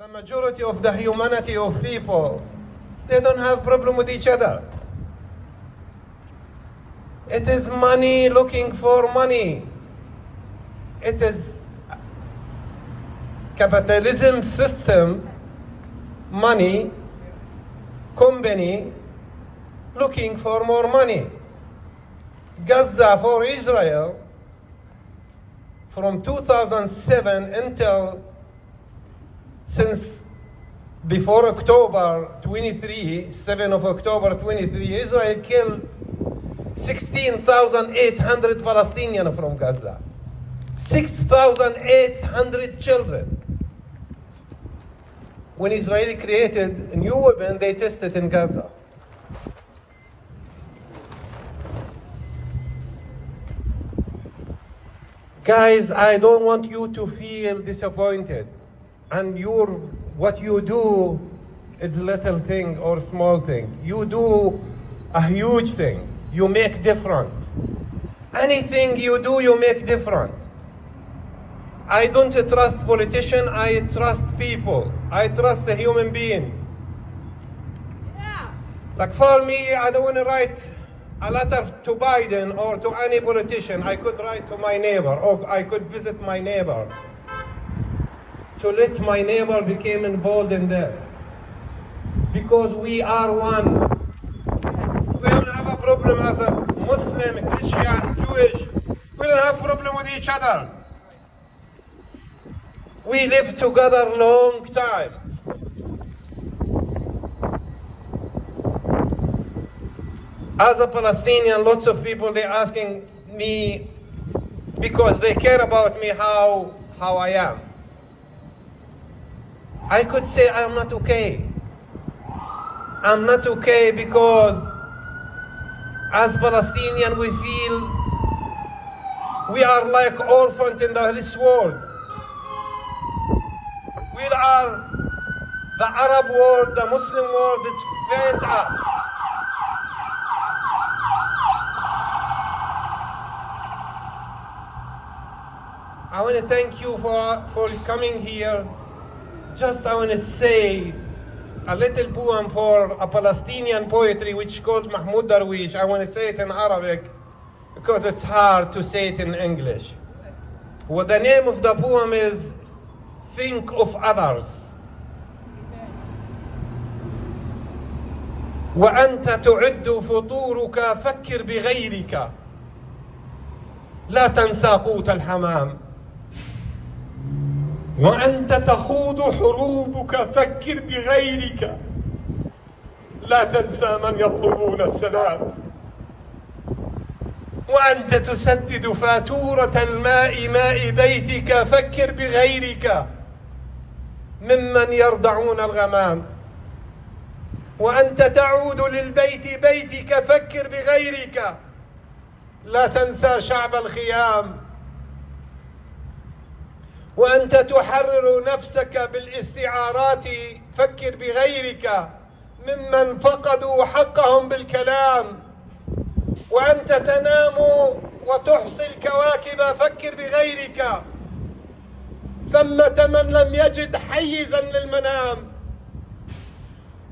the majority of the humanity of people, they don't have problem with each other. It is money looking for money. It is capitalism system, money, company looking for more money. Gaza for Israel from 2007 until since before October 23, 7 of October 23, Israel killed 16,800 Palestinians from Gaza. 6,800 children. When Israel created a new weapon, they tested in Gaza. Guys, I don't want you to feel disappointed. And your what you do is little thing or small thing. You do a huge thing. You make different. Anything you do, you make different. I don't trust politician, I trust people. I trust the human being. Yeah. Like for me, I don't want to write a letter to Biden or to any politician. I could write to my neighbor or I could visit my neighbor. To let my neighbor become involved in this. Because we are one. We don't have a problem as a Muslim, Christian, Jewish. We don't have problem with each other. We live together long time. As a Palestinian, lots of people they asking me because they care about me how how I am. I could say I'm not okay. I'm not okay because as Palestinian we feel we are like orphans in this world. We are the Arab world, the Muslim world has failed us. I want to thank you for, for coming here. Just I want to say a little poem for a Palestinian poetry which called Mahmoud Darwish. I want to say it in Arabic because it's hard to say it in English. Well, the name of the poem is Think of Others. وأنت تعد فطورك فكر بغيرك لا تنسى قوت الحمام وأنت تخوض حروبك فكر بغيرك. لا تنسى من يطلبون السلام. وأنت تسدد فاتورة الماء ماء بيتك فكر بغيرك. ممن يرضعون الغمام. وأنت تعود للبيت بيتك فكر بغيرك. لا تنسى شعب الخيام. وأنت تحرر نفسك بالاستعارات فكر بغيرك ممن فقدوا حقهم بالكلام. وأنت تنام وتحصي الكواكب فكر بغيرك. ثمة من لم يجد حيزا للمنام.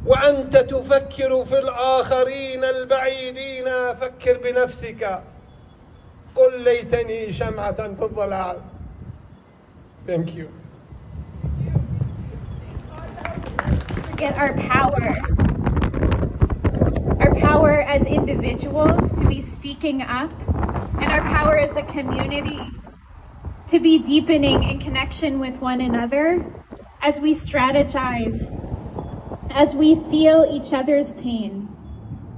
وأنت تفكر في الآخرين البعيدين فكر بنفسك. قل ليتني شمعة في الظلام. Thank you. Forget our power. Our power as individuals to be speaking up, and our power as a community to be deepening in connection with one another as we strategize, as we feel each other's pain,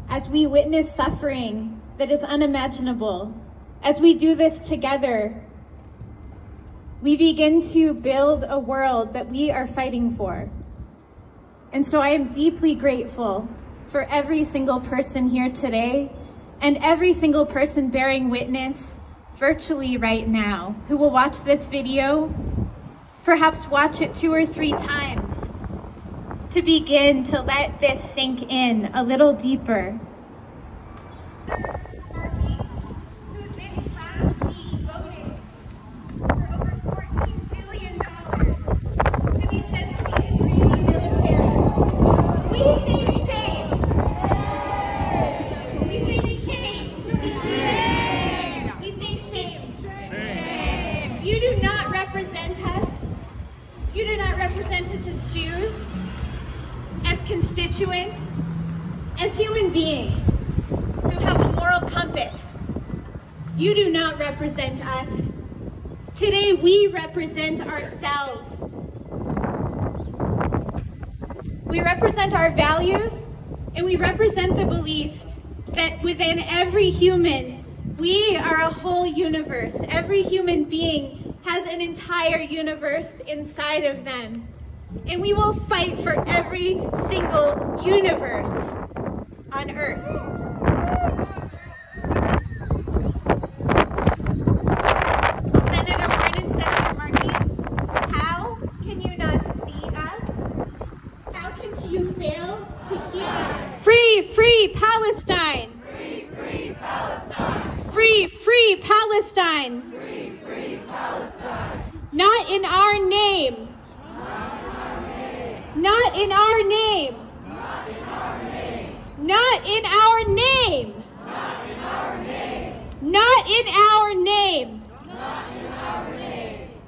as we witness suffering that is unimaginable. As we do this together, we begin to build a world that we are fighting for. And so I am deeply grateful for every single person here today and every single person bearing witness virtually right now who will watch this video, perhaps watch it two or three times to begin to let this sink in a little deeper. Represent ourselves. We represent our values and we represent the belief that within every human, we are a whole universe. Every human being has an entire universe inside of them. And we will fight for every single universe on earth. Senator Warren and Senator Markey, how can you not see us? How can you fail to hear? Free, free Palestine! Free, free Palestine! Free, free Palestine! Free, free Palestine! Not in our name! Not in our name! Not in our name! Not in our name! Not in our name! Not in our name!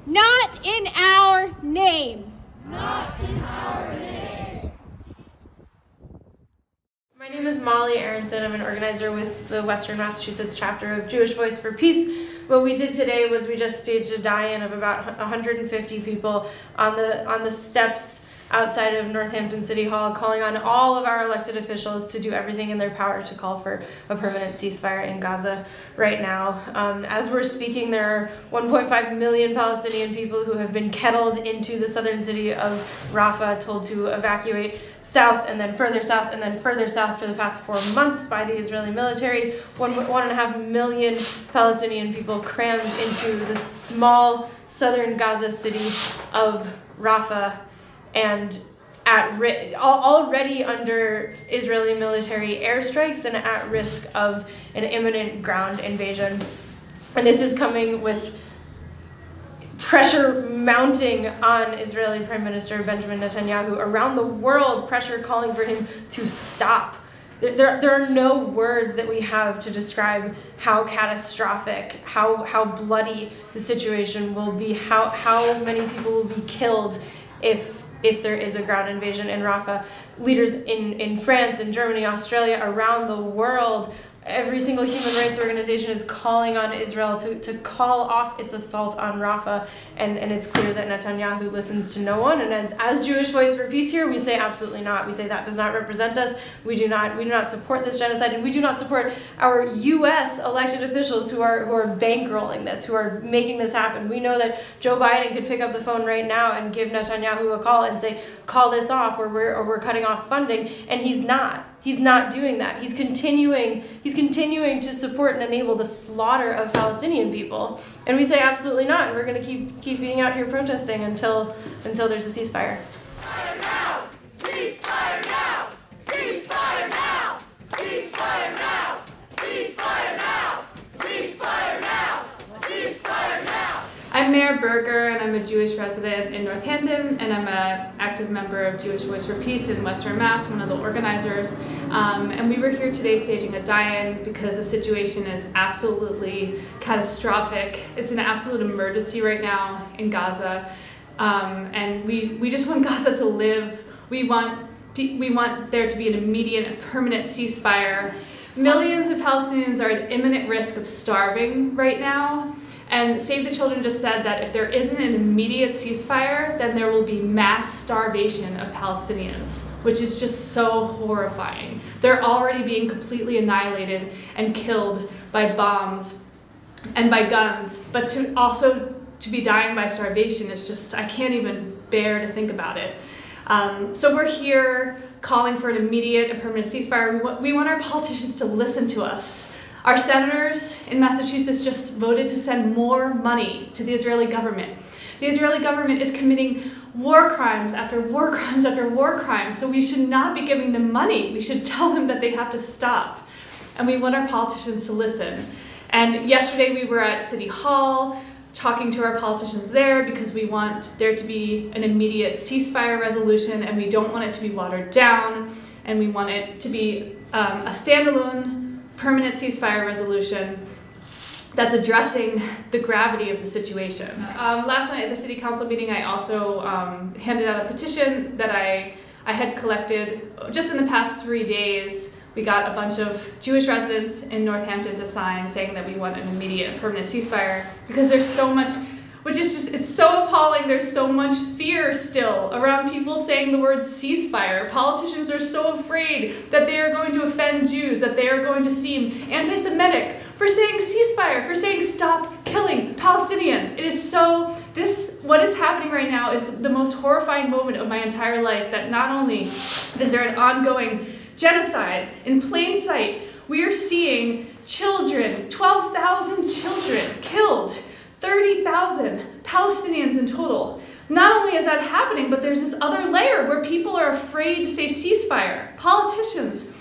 Not in our name! My name is Molly Aronson. I'm an organizer with the Western Massachusetts chapter of Jewish Voice for Peace. What we did today was we just staged a die-in of about 150 people on the on the steps outside of Northampton City Hall, calling on all of our elected officials to do everything in their power to call for a permanent ceasefire in Gaza right now. Um, as we're speaking, there are 1.5 million Palestinian people who have been kettled into the southern city of Rafah, told to evacuate south and then further south and then further south for the past four months by the Israeli military. One, one and a half million Palestinian people crammed into the small southern Gaza city of Rafah and at ri- already under Israeli military airstrikes and at risk of an imminent ground invasion. And this is coming with pressure mounting on Israeli Prime Minister Benjamin Netanyahu around the world, pressure calling for him to stop. There, there, are no words that we have to describe how catastrophic, how, how bloody the situation will be, how, how many people will be killed if, if there is a ground invasion in Rafah. Leaders in, in France, in Germany, Australia, around the world every single human rights organization is calling on Israel to, to call off its assault on Rafah, and, and it's clear that Netanyahu listens to no one. And as, as Jewish Voice for Peace here, we say absolutely not. We say that does not represent us. We do not we do not support this genocide, and we do not support our U.S. elected officials who are who are bankrolling this, who are making this happen. We know that Joe Biden could pick up the phone right now and give Netanyahu a call and say, call this off, or we're or we're cutting off funding, and he's not. He's not doing that. He's continuing he's continuing to support and enable the slaughter of Palestinian people. And we say absolutely not, and we're going to keep keep being out here protesting until until there's a ceasefire. Ceasefire now! Ceasefire now! Ceasefire now! Ceasefire now! Ceasefire now! Ceasefire now! Ceasefire now! I'm Mayor Berger, and I'm a Jewish resident in Northampton, and I'm an active member of Jewish Voice for Peace in Western Mass, one of the organizers. Um, and we were here today staging a die-in because the situation is absolutely catastrophic. It's an absolute emergency right now in Gaza, um, and we we just want Gaza to live. We want we want there to be an immediate and permanent ceasefire. Millions of Palestinians are at imminent risk of starving right now. And Save the Children just said that if there isn't an immediate ceasefire, then there will be mass starvation of Palestinians, which is just so horrifying. They're already being completely annihilated and killed by bombs and by guns, but to also to be dying by starvation is just, I can't even bear to think about it. Um, so we're here calling for an immediate and permanent ceasefire. We want, we want our politicians to listen to us. Our senators in Massachusetts just voted to send more money to the Israeli government. The Israeli government is committing war crimes after war crimes after war crimes, so we should not be giving them money. We should tell them that they have to stop. And we want our politicians to listen. And yesterday we were at City Hall talking to our politicians there because we want there to be an immediate ceasefire resolution and we don't want it to be watered down and we want it to be um, a standalone permanent ceasefire resolution. that's addressing the gravity of the situation. Um, last night at the city council meeting, I also um, handed out a petition that I, I had collected just in the past three days. We got a bunch of Jewish residents in Northampton to sign saying that we want an immediate permanent ceasefire because there's so much which is just it's so appalling. There's so much fear still around people saying the word ceasefire. Politicians are so afraid that they are going to offend jews that they are going to seem anti-semitic for saying ceasefire for saying stop killing palestinians. It is so this what is happening right now is the most horrifying moment of my entire life that not only is there an ongoing genocide in plain sight we are seeing children 12000 children killed 30,000 Palestinians in total. Not only is that happening, but there's this other layer where people are afraid to say ceasefire. Politicians,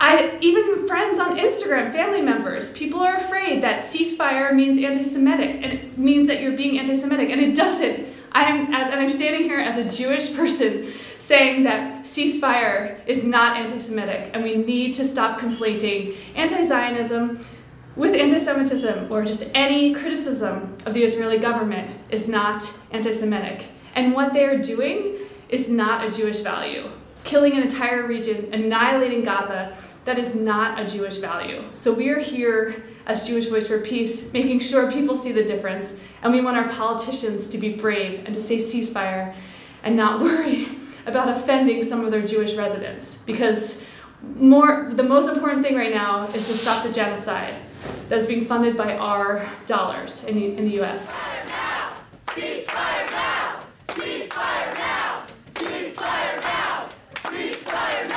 I even friends on Instagram, family members, people are afraid that ceasefire means anti-Semitic and it means that you're being anti-Semitic, and it doesn't. I am, as, and I'm standing here as a Jewish person saying that ceasefire is not anti-Semitic, and we need to stop conflating anti-Zionism with anti Semitism or just any criticism of the Israeli government is not anti Semitic. And what they are doing is not a Jewish value. Killing an entire region, annihilating Gaza, that is not a Jewish value. So we are here as Jewish Voice for Peace, making sure people see the difference, and we want our politicians to be brave and to say ceasefire and not worry about offending some of their Jewish residents. Because more, the most important thing right now is to stop the genocide that's being funded by our dollars in the, in the US. Ceasefire now! Ceasefire now! Ceasefire now! Ceasefire now!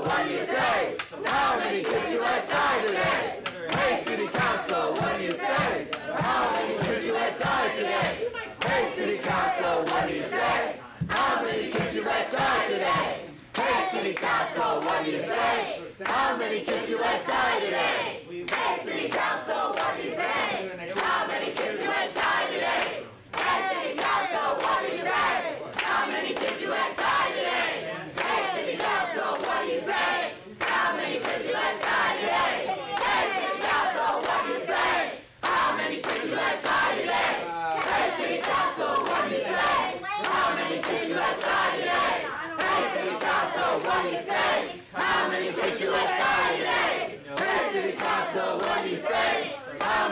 What do you say? How many kids you let die today? Hey, City Council, what do you say? How many kids you let die today? Hey, City Council, what do you say? How many kids you let die today? Hey, City Council, what do you say? How many kids you let die today? Hey, City Council, what do you say?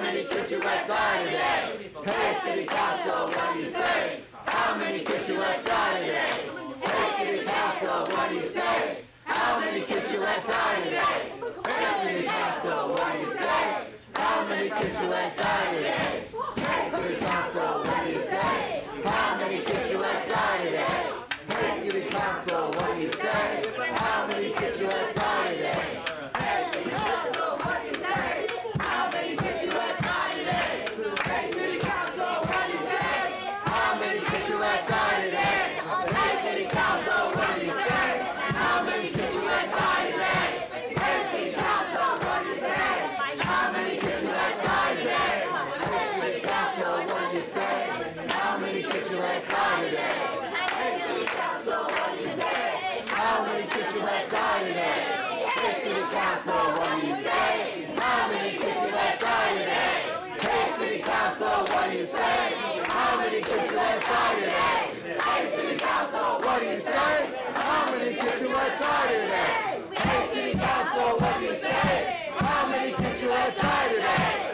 many kids you let die today? Hey, City Council, what do you say? How many kids you let die today? Hey, City Council, what do you say? How many kids you let die today? Hey, City Council, what do you say? How many kids you let die today? what do you say? How many kids you let die today? Hey, city council, what do you say? How many kids you let die today? Hey, city council, what do you say? How many kids you let die today?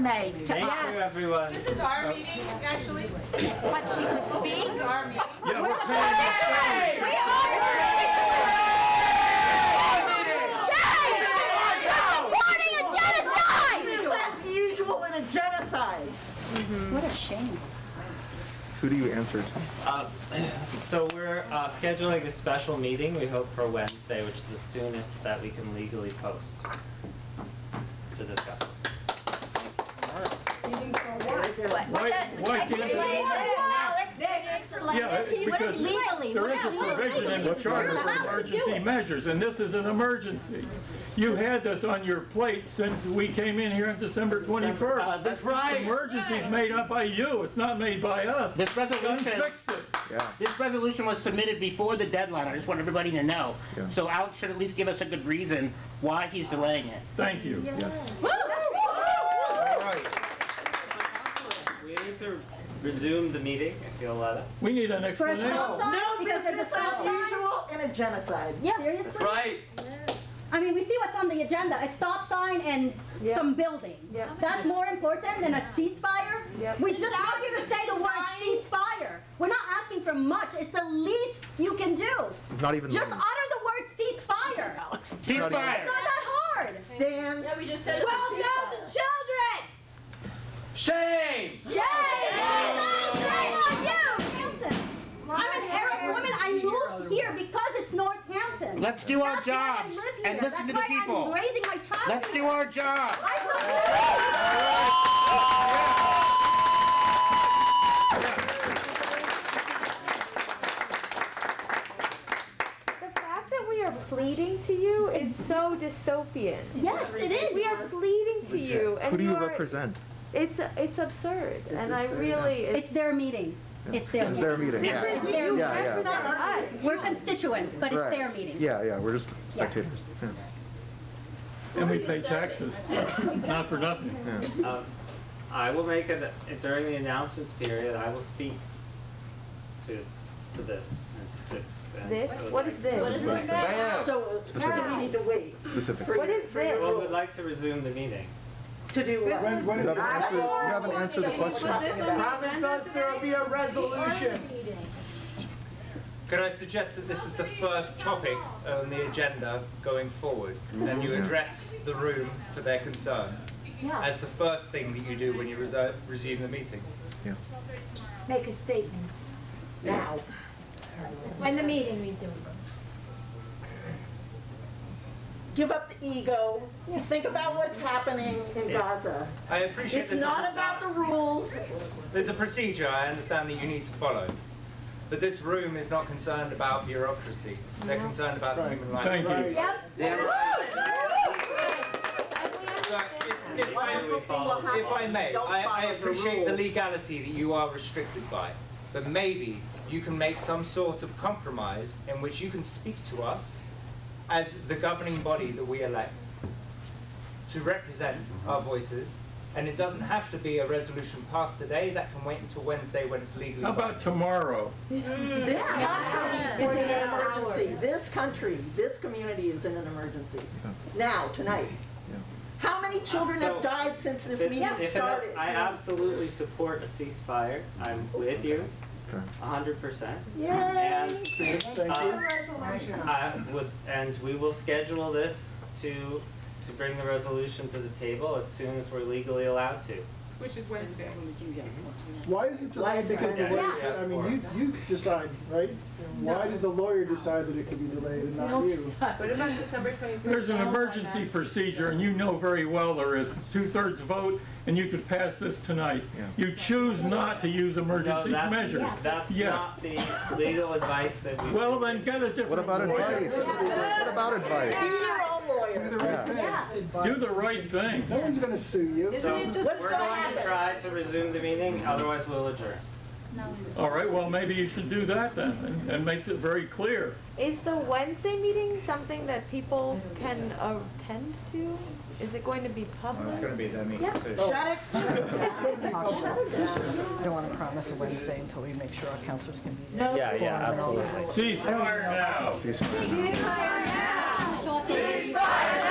Statement to make to Thank you, everyone. This is our meeting, actually. But she could speak? This is our meeting. Yeah, we're saying We are You're supporting a genocide! That's usual in a genocide. What a shame. Who do you answer to? Uh, So we're uh, scheduling a special meeting, we hope for Wednesday, which is the soonest that we can legally post to discuss this. What? Why- why can't you- Alex, can you explain Yeah. What is because legally? There What is a legally? provision in the charter for emergency measures, and this is an emergency. You had this on your plate since we came in here on December 21st. Uh, that's This right. emergency's made up by you, it's not made by us. This Then resolution, fix it. Yeah. this resolution was submitted before the deadline. I just want everybody to know. Yeah. So Alex should at least give us a good reason why he's delaying it. Thank you. Yes. We need to resume the meeting, if you'll let us. We need an For a explanation. stop sign? No, Because there's a business stop as sign? usual in a genocide. Seriously? Right. I mean, we see what's on the agenda, a stop sign and Yeah. some building. Yeah. That's more important than a ceasefire? Yeah. We just want you to say the word ceasefire. We're not asking for much, it's the least you can do. It's not even. Just utter the word ceasefire. Ceasefire! It's not that hard. Stand. Yeah, we just said. Twelve thousand children! Shame! Yay! Shame on you! I'm an Arab woman, I moved here because it's Northampton. Let's do our That's why jobs and listen That's to the why people. I'm raising my child Let's here. do our job. The fact that we are pleading to you is so dystopian. Yes, it is. We are pleading to you, and Who do you are- represent? It's it's absurd, and I really it's, It's their meeting. It's their It's meeting. their meeting, yeah. It's their meeting. Yeah, yeah. represent us. We're constituents, but it's Right. their meeting. Yeah, yeah, we're just spectators. Yeah. And we pay taxes, not for nothing. Um, I will make it, during the announcements period, I will speak to, to this. and to- and This? so What is this? What is this? So Specifics. apparently we need to wait Specifics. What is this? Well, we'd like to resume the meeting. To do what? You haven't answered, you haven't answered the question. Promise us there will be a resolution. Can I suggest that this is the first topic on the agenda going forward, mm-hmm. and you address the room for their concern as the first thing that you do when you resu- resume the meeting? Make a statement. Now. When the meeting resumes. Give up the ego. Think about what's happening in Gaza. I appreciate It's there's a not proce- about the rules. There's a procedure I understand that you need to follow, but this room is not concerned about bureaucracy. They're concerned about the human rights. Thank you. Damn So if, if I, if I may, I, I appreciate the legality that you are restricted by, but maybe you can make some sort of compromise in which you can speak to us as the governing body that we elect to represent our voices. And it doesn't have to be a resolution passed today, that can wait until Wednesday when it's legally How binding. about tomorrow? Mm. This country is in an emergency. This country, this community is in an emergency. Now, tonight. How many children So- have died since this If- meeting if started? I absolutely support a ceasefire. I'm with you, Okay. a hundred percent. Yay! And, uh, I would, and we will schedule this to, to bring the resolution to the table as soon as we're legally allowed to. Which is Wednesday. Why is it delayed? Because the Yeah. lawyer said, I mean, you, you decide, right? Why did the lawyer decide that it could be delayed and not you? What about December twenty-fifth? There's an emergency procedure, and you know very well there is. Two-thirds vote, and you could pass this tonight. Yeah. You choose not to use No, emergency that's, measures. that's Yes. not the legal advice that we. Well, then get a different What about lawyer. advice? What about advice? your own lawyer. Yeah. Do the right thing. No one's gonna sue you. So, What's we're gonna going to happen? try to resume the meeting, otherwise we'll adjourn. All right, well, maybe you should do that then, and- and makes it very clear. Is the Wednesday meeting something that people can attend to? Is it going to be public? It's gonna be that meeting. Yes. Shut Don't want to promise a Wednesday until we make sure our counselors can be there. Yeah, yeah, absolutely. Ceasefire now. Ceasefire. now. Now.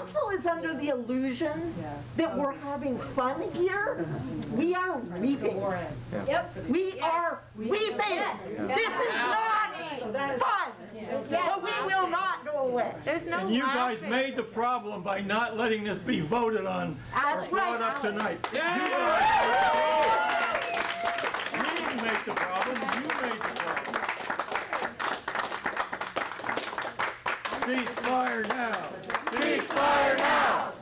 council is under the illusion that we're having fun here. We are weeping. Yep. We are weeping. Yes. This is not fun. But we will not go away. There's no And you guys made the problem by not letting this be voted on or brought right, up Alex. tonight. You guys- We didn't make the problem, you made the problem. Cease fire now. Fire now!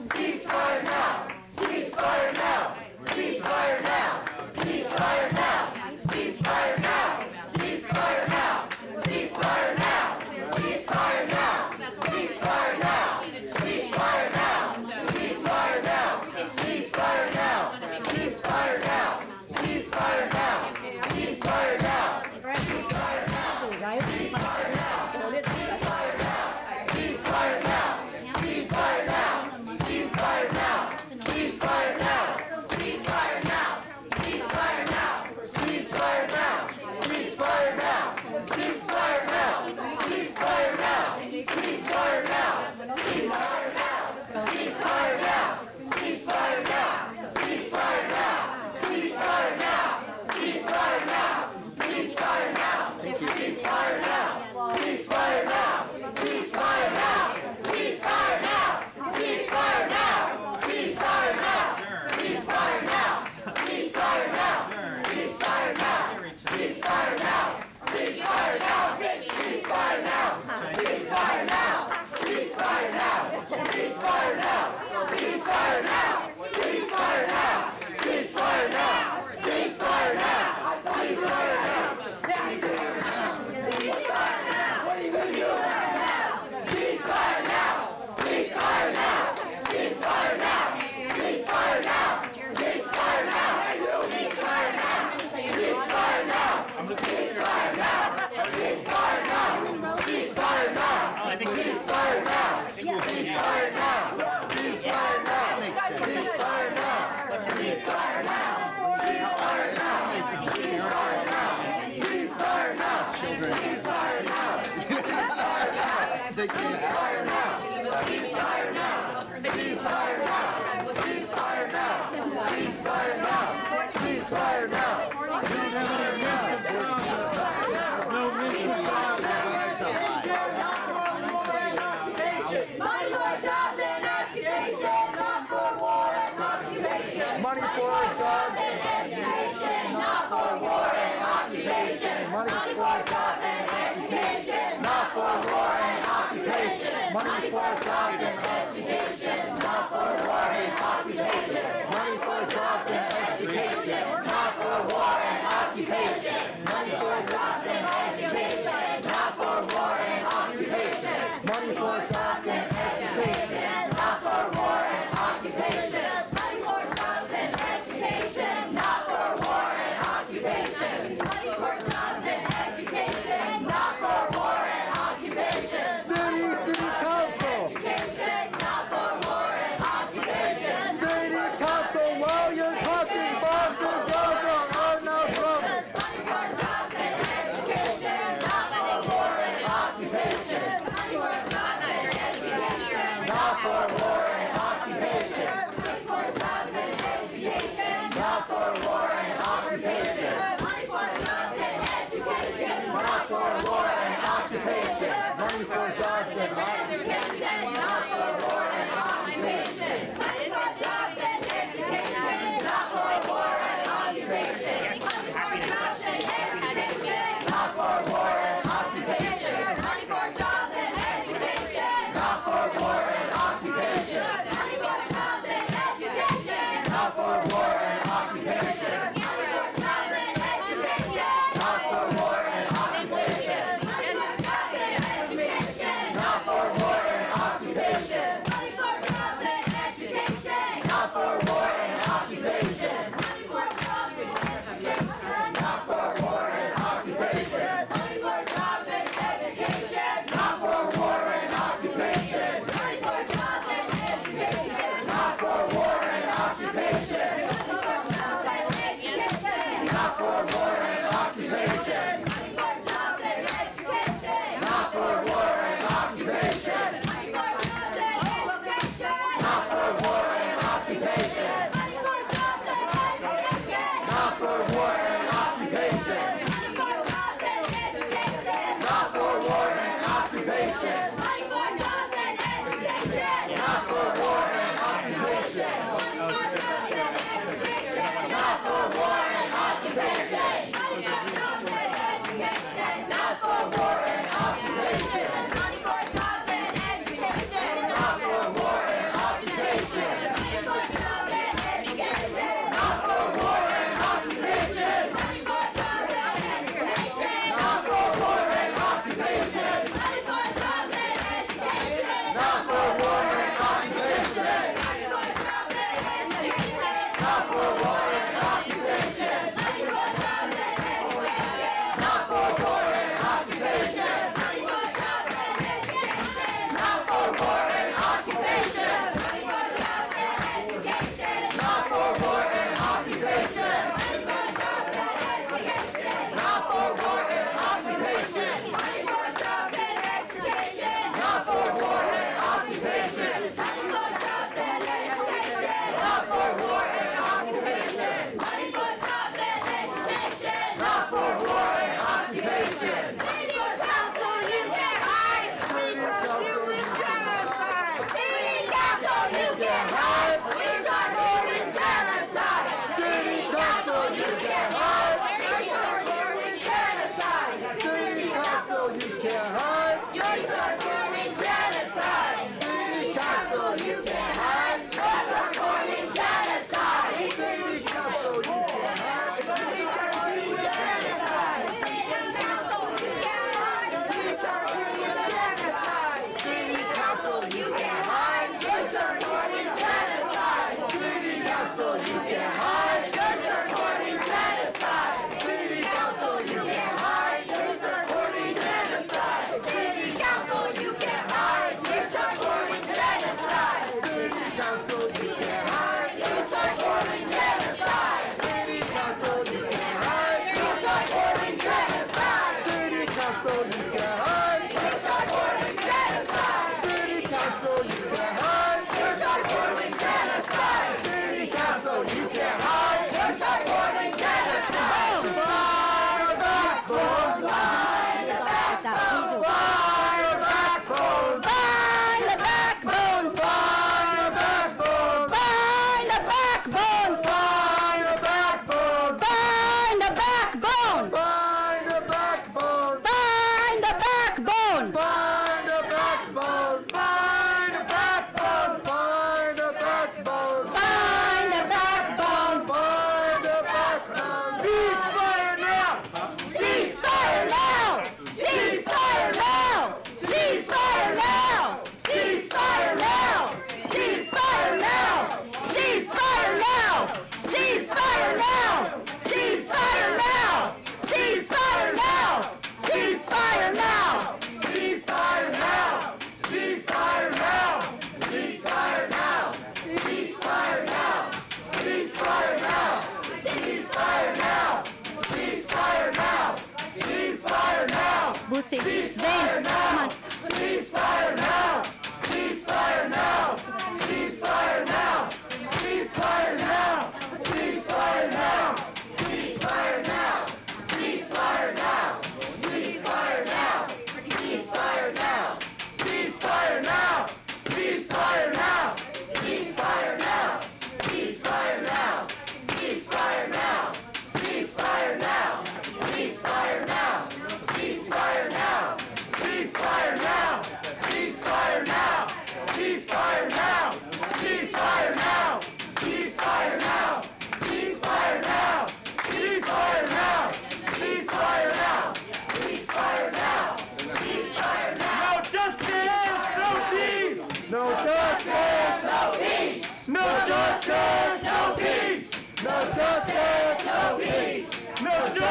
Cispa! Money, for jobs and education, not for war and occupation. Money, money for Nation!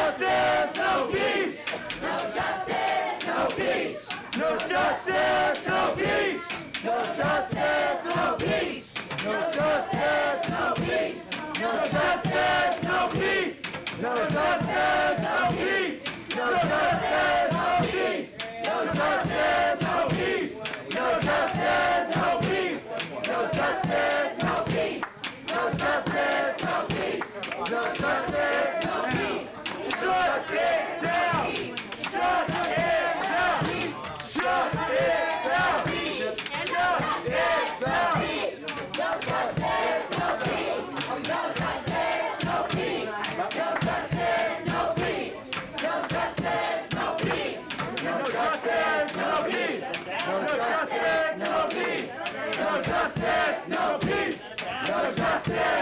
Justice, justice, no peace. No justice,